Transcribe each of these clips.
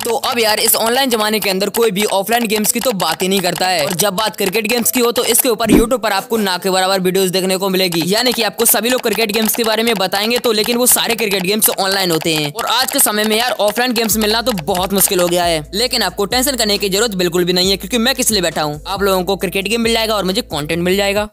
तो अब यार, इस ऑनलाइन जमाने के अंदर कोई भी ऑफलाइन गेम्स की तो बात ही नहीं करता है। और जब बात क्रिकेट गेम्स की हो तो इसके ऊपर यूट्यूब पर आपको ना के बराबर वीडियोस देखने को मिलेगी। यानी कि आपको सभी लोग क्रिकेट गेम्स के बारे में बताएँगे तो लेकिन वो सारे क्रिकेट गेम्स ऑनलाइन होते हैं। और आज के समय में यार ऑफलाइन गेम्स मिलना तो बहुत मुश्किल हो गया है। लेकिन आपको टेंशन करने की ज़रूरत बिल्कुल भी नहीं है, क्यूँकी मैं किस लिए बैठा हूँ? आप लोगों को क्रिकेट गेम मिल जाएगा और मुझे कॉन्टेंट मिल जाएगा।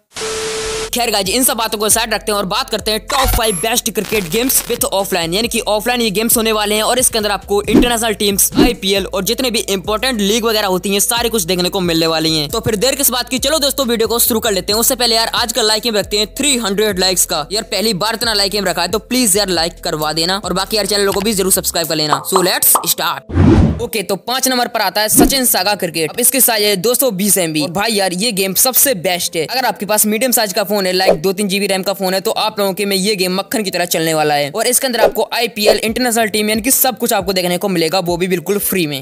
खैर गाजी इन सब बातों को साइड रखते हैं और बात करते हैं top five best cricket games with offline यानी कि ऑफलाइन ये गेम्स होने वाले हैं और इसके अंदर आपको इंटरनेशनल टीम्स आईपीएल और जितने भी इंपॉर्टेंट लीग वगैरह होती है सारी कुछ देखने को मिलने वाली है। तो फिर देर किस बात की? चलो दोस्तों वीडियो को शुरू कर लेते हैं। उससे पहले यार आज का लाइक रखते हैं थ्री हंड्रेड लाइक्स का। यार पहली बार इतना लाइक रखा है तो प्लीज़ यार लाइक करवा देना। और बाकी यार चैनल को भी ज़रूर सब्सक्राइब कर लेना। So let's start okay okay, तो पाँच नंबर पर आता है सचिन सागा क्रिकेट अब इसकी साइज़ है दो सौ बीस एमबी भाई यार ये गेम सबसे बेस्ट है। अगर आपके पास मीडियम साइज़ का फ़ोन है। लाइक दो तीन जीबी रैम का फ़ोन है तो आप लोगों के में ये गेम मक्खन की तरह चलने वाला है। और इसके अंदर आपको आईपीएल इंटरनेशनल टीम यानी कि सब कुछ आपको देखने को मिलेगा वो भी बिल्कुल फ्री में।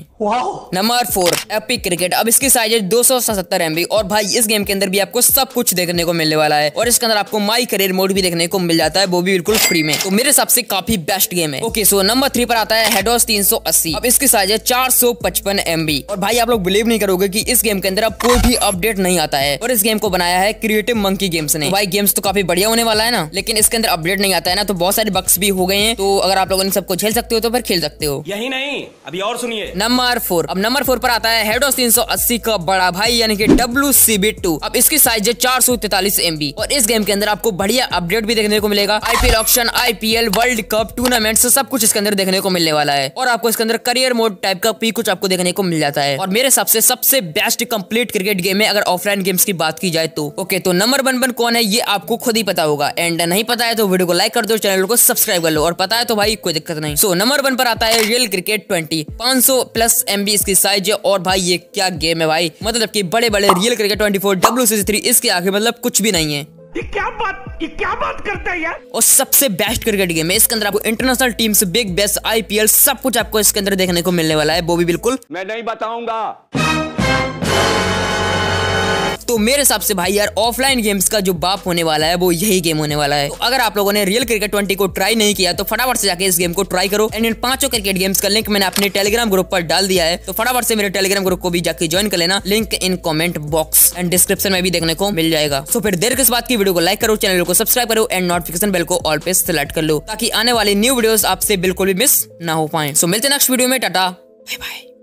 नंबर फोर एपिक क्रिकेट अब इसकी साइज़ है दो सौ सत्तर एमबी और भाई इस गेम के अंदर भी आपको सब कुछ देखने को मिलने वाला है। और इसके अंदर आपको माई करियर मोड भी देखने को मिल जाता है वो भी बिल्कुल फ्री में। तो मेरे हिसाब से काफ़ी बेस्ट गेम है। ओके सो नंबर थ्री पर आता है हेडोस तीन सौ अस्सी। अब इसकी साइज़ है चार सौ पचपन एम और भाई आप लोग बिलीव नहीं करोगे कि इस गेम के अंदर अब कोई भी अपडेट नहीं आता है। और इस गेम को बनाया है क्रिएटिव मंकी गेम्स ने। भाई गेम्स तो काफ़ी बढ़िया होने वाला है ना लेकिन इसके अंदर अपडेट नहीं आता है ना तो बहुत सारे बक्स भी हो गए हैं। तो अगर आप लोग इन सबको झेल सकते हो तो फिर खेल सकते हो। यही नहीं अभी और सुनिए। नंबर फोर अब नंबर फोर पर आता है हेडोस तीन का बड़ा भाई यानी कि डब्ल्यू अब इसकी साइज़ है चार सौ और इस गेम के अंदर आपको बढ़िया अपडेट भी देखने को मिलेगा। IPL option IPL world cup tournament सब कुछ इसके अंदर देखने को मिलने वाला है। और आपको इसके अंदर करियर मोड टाइप का भी कुछ आपको देखने को मिल जाता है। और मेरे हिसाब से सबसे बेस्ट कंप्लीट क्रिकेट गेम है अगर ऑफलाइन गेम्स की बात की जाए तो। ओके तो नंबर वन वन कौन है ये आपको खुद ही पता होगा। एंड नहीं पता है तो वीडियो को लाइक कर दो चैनल को सब्सक्राइब कर लो। और पता है तो भाई कोई दिक्कत नहीं। सो नंबर वन पर आता है रियल क्रिकेट ट्वेंटी पाँच प्लस एमबी इसकी साइज़ है। और भाई ये क्या गेम है भाई? मतलब की बड़े बड़े real cricket twenty four W इसके आगे मतलब कुछ भी नहीं है। ये क्या बात ये क्या बात करता है यार? और सबसे बेस्ट क्रिकेट गेम है। इसके अंदर आपको international team teams big best IPL सब कुछ आपको इसके अंदर देखने को मिलने वाला है। वो भी बिल्कुल मैं नहीं बताऊँगा। तो मेरे हिसाब से भाई यार ऑफलाइन गेम्स का जो बाप होने वाला है, वो यही गेम होने वाला है। तो अगर आप लोगों ने रियल क्रिकेट ट्वेंटी को ट्राई नहीं किया तो फटाफट से जाके इस गेम को ट्राई करो। एंड इन पाँचों क्रिकेट गेम्स का लिंक मैंने अपने टेलीग्राम ग्रुप पर डाल दिया है। तो फटाफट से मेरे टेलीग्राम ग्रुप को भी जाके ज्वाइन कर लेना। Link in comment box and description में भी देखने को मिल जाएगा। तो फिर देर किस बात की वीडियो को लाइक करो चैनल को सब्सक्राइब करो एंड नोटिफिकेशन बेल को ऑल पे सिलेक्ट कर लो, ताकि आने वाली न्यू वीडियो आपसे बिल्कुल भी मिस ना हो पाए। सो मिलते नेक्स्ट वीडियो में, टाटा। Bye bye